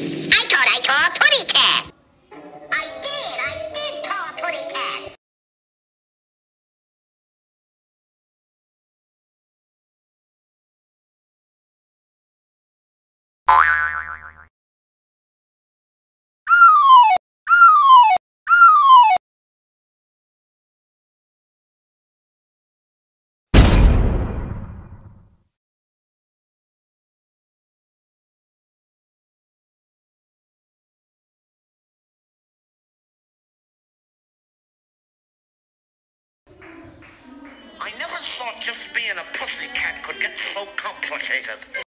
I I never thought just being a pussycat could get so complicated.